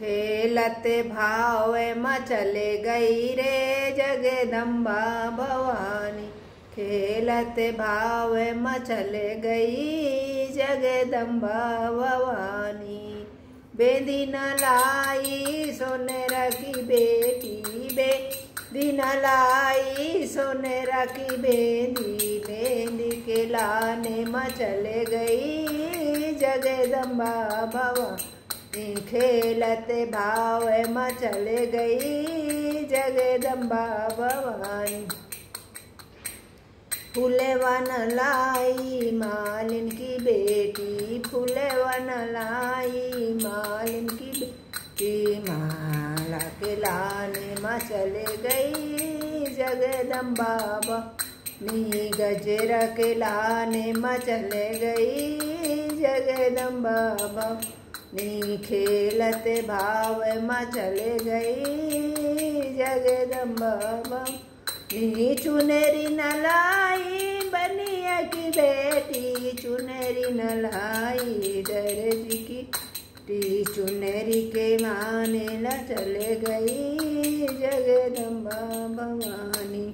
खेलते भाव मचल गई रे जगदम्बा भवानी। खेलत भाव मचल गई जगदम्बा भवानी। बेदी न लाई सोने रखी बेटी बे। दिन लाई सोने रखी बेंदी बेंदी के लाने मचल गई जगदम्बा भवानी। खेलते भाव मचले गई जगदम्बा भवानी। फूले वन लाई मालिन की बेटी फूले वन लाई मालिन की बेटी। माला के लाने में चले गई जगदम्बा नी गजर के लाने में चले गई जगदम्बा नी खेलते भाव में चले गई जगदम्बा नी चुनेरी नलाई बनिया की बेटी, चुनेरी नलाई दर्जी की टी चुनेरी के माने न चले गई जगदम्बा भवानी